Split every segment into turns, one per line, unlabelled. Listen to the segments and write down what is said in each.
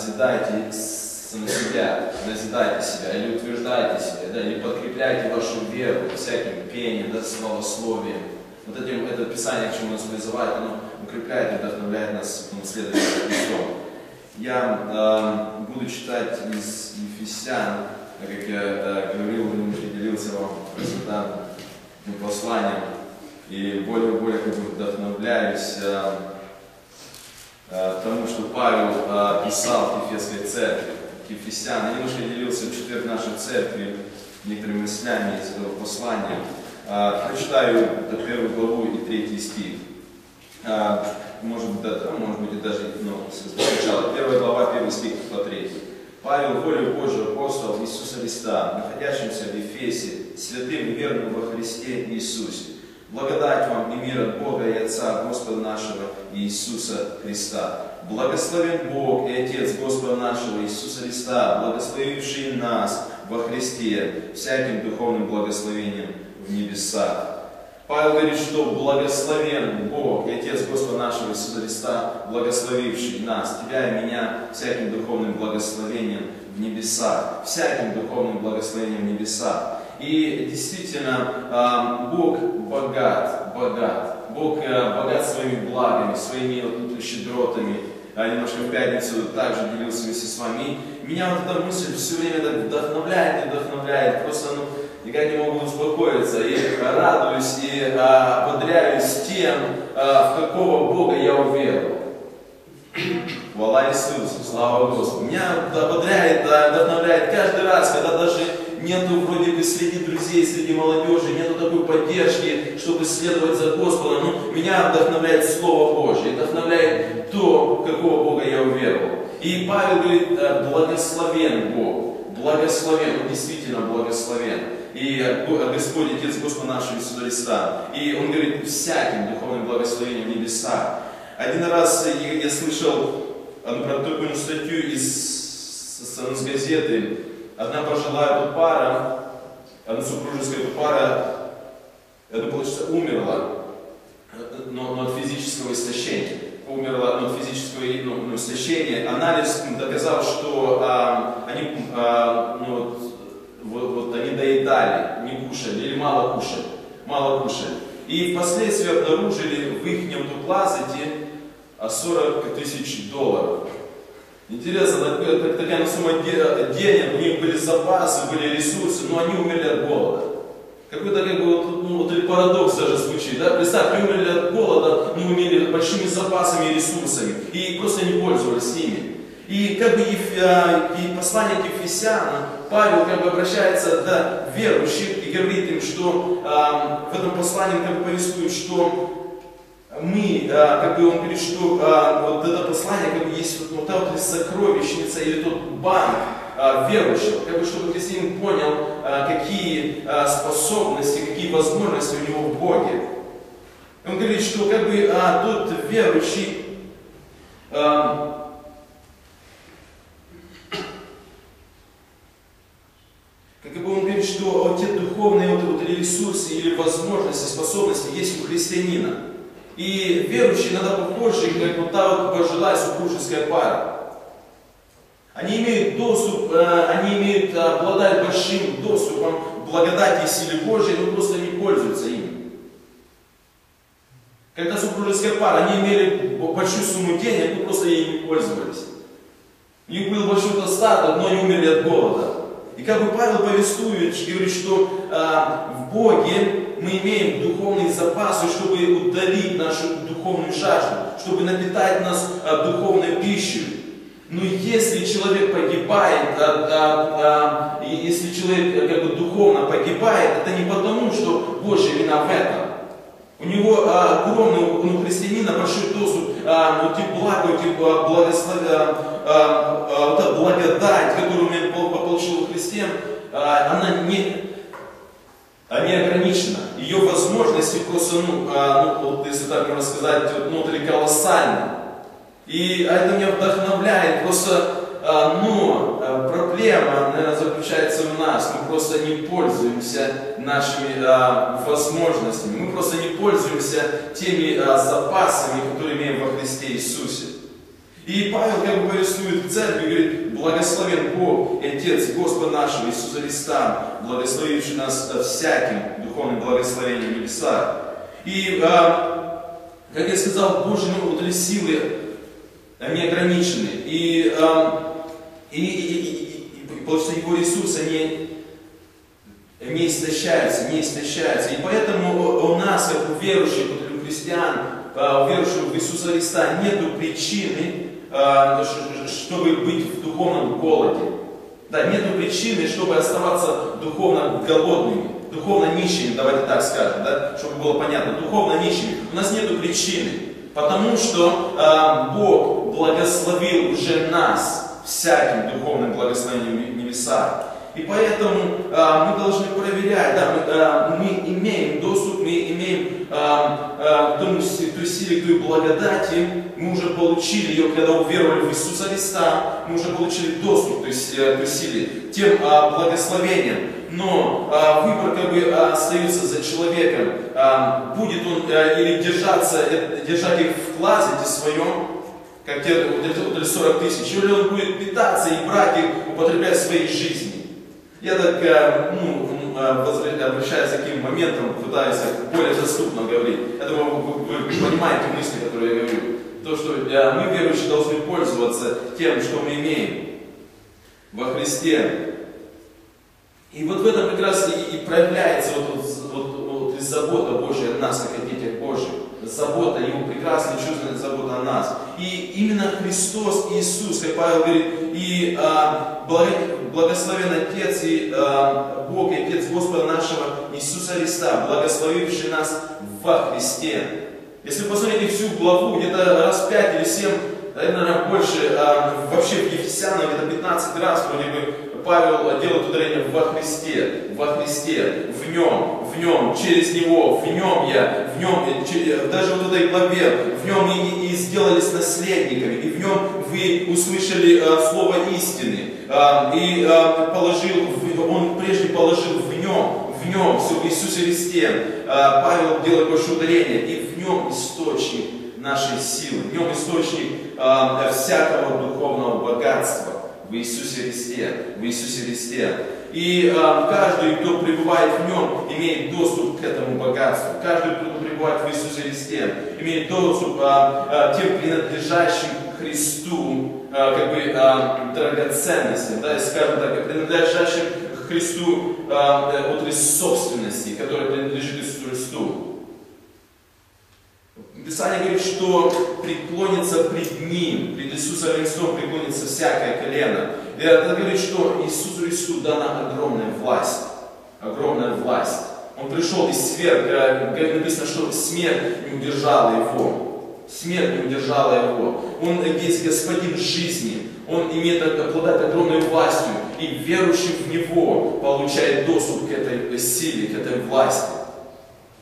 назидайте себя, назидайте себя, или утверждайте себя, да, или подкрепляйте вашу веру всяким пением, да, словословием. Вот этим, это Писание, к чему нас призывает, оно укрепляет и вдохновляет нас следовании за Христом. Я э, буду читать из Ефесян, как я э, говорил, делился вам данным посланием, и более и более как бы вдохновляюсь э, э, тому, что Павел писал в Ефесской церкви, к Ефесян. Я немножко делился в четверг нашей церкви некоторыми мыслями из этого послания. Э, прочитаю первую главу и третий стих. Э, может быть, да, может быть, и даже ну, сначала. Первая глава, первый стих по третий. Павел, волю Божию, апостол Иисуса Христа, находящимся в Ефесе, святым и верным во Христе Иисусе. Благодать вам и мир от Бога и Отца Господа нашего Иисуса Христа. Благословен Бог и Отец Господа нашего Иисуса Христа, благословивший нас во Христе всяким духовным благословением в небесах Павел говорит, что благословен Бог и Отец Господа нашего Иисуса Христа, благословивший нас, тебя и меня, всяким духовным благословением в небесах, всяким духовным благословением в небесах. И действительно, Бог богат, богат. Бог э, богат своими благами, своими вот, щедротами. Немножко в пятницу также делился вместе с вами. Меня вот эта мысль все время так вдохновляет и вдохновляет. Просто, ну, никак не могу успокоиться и радуюсь и а, ободряюсь тем, а, в какого Бога я уверовал. Хвала Иисусу, слава Господу. Меня ободряет, вдохновляет каждый раз, когда даже нету вроде бы среди друзей, среди молодежи, нету такой поддержки, чтобы следовать за Господом. Ну, меня вдохновляет Слово Божье, вдохновляет то, какого Бога я уверовал. И Павел говорит, благословен Бог, благословен, он действительно благословен и Господь, Отец Господа нашего Иисуса Христа. И Он говорит, всяким духовным благословением в небесах. Один раз я слышал одну такую статью из, из газеты. Одна пожилая пара, одна супружеская пара, это получается, умерла, но, но от физического истощения. Умерла от физического ну, ну, истощения. Анализ доказал, что а, они а, ну, вот, вот они доедали, не кушали или мало кушали, мало кушали. И впоследствии обнаружили в их клазете 40 тысяч долларов. Интересно, такая, такая сумма денег, у них были запасы, были ресурсы, но они умерли от голода. Какой-то как бы вот, ну, вот парадокс даже звучит, да? Представь, умерли от голода, но умели большими запасами и ресурсами, и просто не пользовались ими. И как бы а, и послание к Ефесянам, Павел как бы обращается до верующих и говорит им, что э, в этом послании как бы повествует, что мы, как бы он говорит, что э, вот это послание как бы есть вот, вот та вот сокровищница или тот банк э, верующего, как бы чтобы христианин понял, э, какие способности, какие возможности у него в Боге. Он говорит, что как бы э, тот верующий Как бы он говорит, что вот те духовные вот, вот ресурсы или возможности, способности есть у христианина. И верующие иногда похожи, как вот та вот пожилая супружеская пара. Они имеют доступ, э, они имеют, э, обладают большим доступом благодати и силы Божьей, но просто не пользуются им. Когда супружеская пара, они имели большую сумму денег, но просто ей не пользовались. У них был большой достаток, но они умерли от голода. И как бы Павел повествует, говорит, что а, в Боге мы имеем духовные запасы, чтобы удалить нашу духовную жажду, чтобы напитать нас а, духовной пищей. Но если человек погибает, а, а, а, если человек как бы духовно погибает, это не потому, что Божья вина в этом. У него а, огромный, у христианина большой доступ, а, вот эти блага, вот эти благослов... а, а, вот эта благодать, которую он получил в Христе, а, она не, а не ограничена. Ее возможности просто, ну, а, ну вот, если так можно сказать, вот, ну, колоссальны. И это меня вдохновляет. Просто А, но а, проблема, наверное, заключается в нас. Мы просто не пользуемся нашими а, возможностями. Мы просто не пользуемся теми запасами, которые имеем во Христе Иисусе. И Павел как бы повествует церкви, говорит, благословен Бог и Отец Господа нашего Иисуса Христа, благословивший нас всяким духовным благословением небеса. И, как я сказал, Божьи ну, вот силы они ограничены. И, и, и, и, и получается, его ресурсы, они не истощаются, не истощаются. И поэтому у нас, как у верующих, у христиан, у верующих в Иисуса Христа, нет причины, чтобы быть в духовном голоде. Да, нет причины, чтобы оставаться духовно голодными, духовно нищими, давайте так скажем, да, чтобы было понятно, духовно нищими. У нас нет причины. Потому что э, Бог благословил уже нас всяким духовным благословением небеса. И поэтому э, мы должны проверять, да, мы, э, мы имеем доступ, мы имеем э, э, тому, той силе, той благодати, мы уже получили ее, когда уверовали в Иисуса Христа, мы уже получили доступ к той, к той силе, тем э, благословением но а, выбор как бы а, остается за человеком. А, будет он а, или держаться, э, держать их в классете своем, как те вот, 40 тысяч, или он будет питаться и брать их, употреблять в своей жизни. Я так, а, ну, обращаясь к таким моментам, пытаюсь более доступно говорить. Я думаю, вы, вы, понимаете мысли, которые я говорю. То, что а, мы, верующие, должны пользоваться тем, что мы имеем во Христе. И вот в этом как раз и, проявляется вот, вот, вот, вот забота Божья о нас, как о детях Божьих. Забота, Его прекрасная, чувственная забота о нас. И именно Христос Иисус, как Павел говорит, и а, благословен Отец и а, Бог, и Отец Господа нашего Иисуса Христа, благословивший нас во Христе. Если вы посмотрите всю главу, где-то раз пять или семь, наверное, больше, а, вообще в Ефесянах где-то 15 раз вроде бы Павел делает ударение во Христе, во Христе, в нем, в нем, через него, в нем я, в нем, даже вот этой главе, в нем и, и сделались наследниками, и в нем вы услышали а, слово истины, а, и а, положил, он прежде положил в нем, в нем, в Иисусе Христе. А, Павел делает большое ударение, и в нем источник нашей силы, в нем источник а, всякого духовного богатства в Иисусе Христе, в Иисусе Христе. И э, каждый, кто пребывает в нем, имеет доступ к этому богатству. Каждый, кто пребывает в Иисусе Христе, имеет доступ к э, тем принадлежащим Христу, э, как бы э, драгоценностям, да, скажем так, принадлежащим Христу э, от собственности, которая принадлежит Иисусу Христу. Писание говорит, что преклонится пред Ним, пред Иисусом Христом преклонится всякое колено. И это говорит, что Иисусу Христу дана огромная власть. Огромная власть. Он пришел из сверх, говорит написано, что смерть не удержала его. Смерть не удержала его. Он есть господин жизни. Он имеет, обладает огромной властью. И верующий в Него получает доступ к этой силе, к этой власти.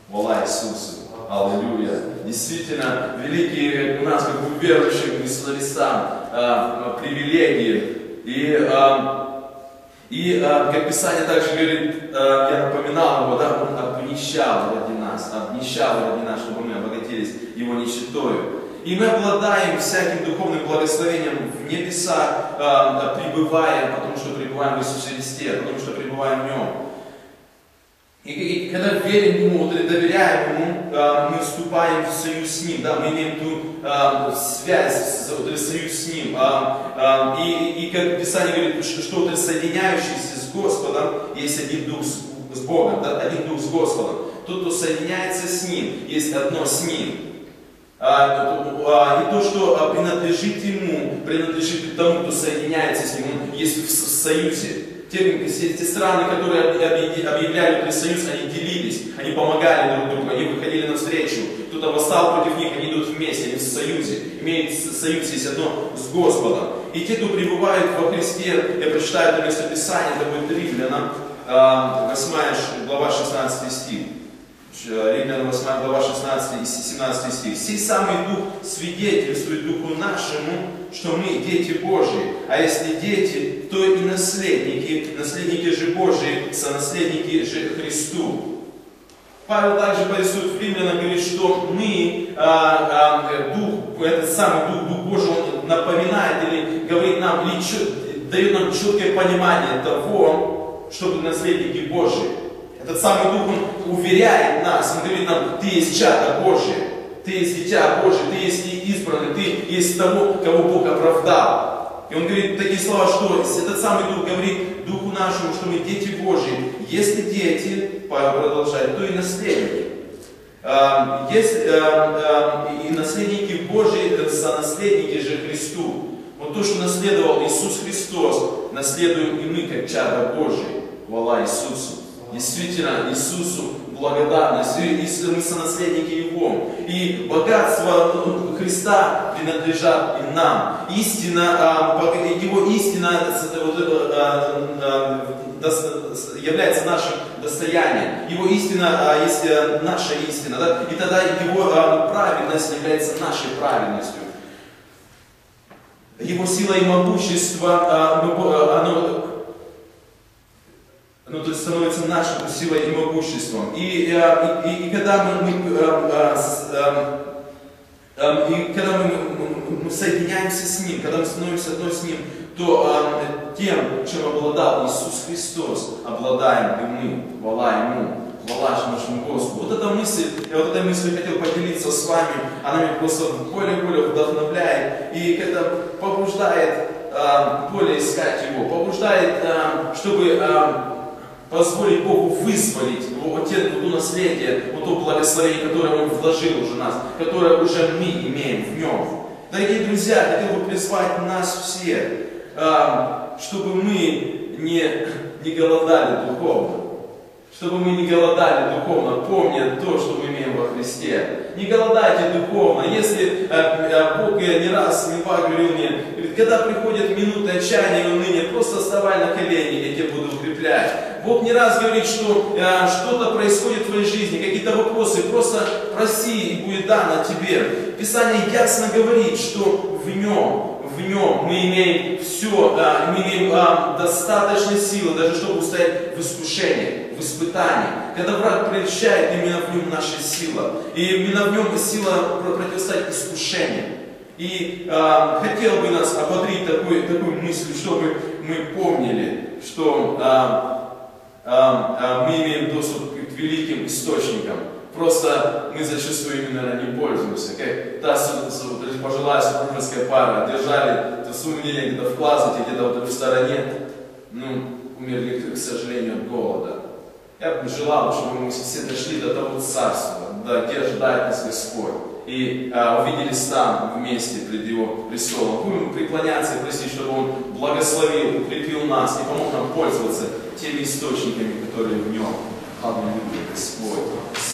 Хвала Иисусу. Аллилуйя. Действительно, великие у нас, как бы верующих Иисуса Христа, э, привилегии. И, э, и как Писание также говорит, я напоминал его, да, он обнищал ради нас, обнищал ради нас, чтобы мы обогатились его нищетою. И мы обладаем всяким духовным благословением в небесах, э, пребывая, потому что пребываем в Иисусе Христе, потому что пребываем в Нем. И, и когда верим Ему, доверяем Ему, э, мы вступаем в союз с Ним, да, мы имеем ту э, связь, союз с Ним. Э, и, и как Писание говорит, что, что вот соединяющийся с Господом, есть один дух с, с Богом, да, один дух с Господом. Тот, кто соединяется с Ним, есть одно с Ним. И то, что принадлежит Ему, принадлежит тому, кто соединяется с Ним, есть в союзе те, те страны, которые объявляли союз, они делились, они помогали друг другу, они выходили навстречу. Кто-то восстал против них, они идут вместе, они в союзе, имеют союз есть одно с Господом. И те, кто пребывает во Христе, я прочитаю это местописание, это будет Римлянам, 8 глава 16 стих. Римлян 8 глава 16 и 17 стих. «Сей самый Дух свидетельствует Духу нашему, что мы дети Божьи, а если дети, то и наследники, наследники же Божьи, сонаследники же Христу». Павел также повествует в Римлянам, говорит, что мы, а, а, Дух, этот самый Дух, Дух Божий, он напоминает или говорит нам, или дает нам четкое понимание того, чтобы наследники Божьи. Этот самый Дух, Он уверяет нас, Он говорит нам, ты есть чадо Божье, ты есть дитя Божье, ты есть избранный, ты есть того, кого Бог оправдал. И Он говорит такие слова, что этот самый Дух говорит Духу нашему, что мы дети Божьи. Если дети, Павел продолжает, то и наследники. Если, и наследники Божьи, сонаследники же Христу. Вот то, что наследовал Иисус Христос, наследуем и мы, как чада Божьи. Хвала Иисусу. Действительно, Иисусу благодарность, если мы сонаследники Его. И богатство Христа принадлежат и нам. Истина, а, Его истина а, а, является нашим достоянием. Его истина есть э, наша истина. И тогда Его праведность является нашей праведностью. Его сила и могущество, оно ну, то есть нашей силой и могуществом. И, э, и, и, и когда мы, мы э, э, и когда мы, мы, соединяемся с Ним, когда мы становимся одной с Ним, то тем, чем обладал Иисус Христос, обладаем и мы, хвала Ему, хвала нашему Господу. Вот эта мысль, я вот этой мыслью хотел поделиться с вами, она меня просто более-более вдохновляет и когда побуждает более искать Его, побуждает, чтобы позволить Богу вызволить вот, те, вот то наследие, вот то благословение, которое Он вложил уже в нас, которое уже мы имеем в Нем. Дорогие друзья, хотел бы призвать нас всех, чтобы мы не, не голодали духовно, чтобы мы не голодали духовно, помня то, что мы имеем во Христе. Не голодайте духовно. Если э, э, Бог не раз не говорил мне, когда приходят минуты отчаяния и уныния, просто вставай на колени, я тебя буду укреплять. Бог не раз говорит, что э, что-то происходит в твоей жизни, какие-то вопросы, просто проси и будет дано тебе. Писание ясно говорит, что в нем в нем мы имеем все, да, мы имеем а, достаточно силы, даже чтобы устоять в искушении, в испытании. Когда враг прельщает, именно в нем наша сила. И именно в нем сила противостоять искушению. И а, хотел бы нас ободрить такой, такой мыслью, чтобы мы помнили, что а, а, а, мы имеем доступ к великим источникам. Просто мы зачастую именно не пользуемся. Как та пожилая супружеская пара держали эту сумму где-то в классике, где-то вот в стороне, ну, умерли, к сожалению, от голода. Я бы желал, чтобы мы все дошли до того царства, до где ожидает нас Господь. И а, увиделись там вместе пред Его престолом. Будем преклоняться и просить, чтобы Он благословил, укрепил нас и помог нам пользоваться теми источниками, которые в Нем. Аллилуйя, Господь.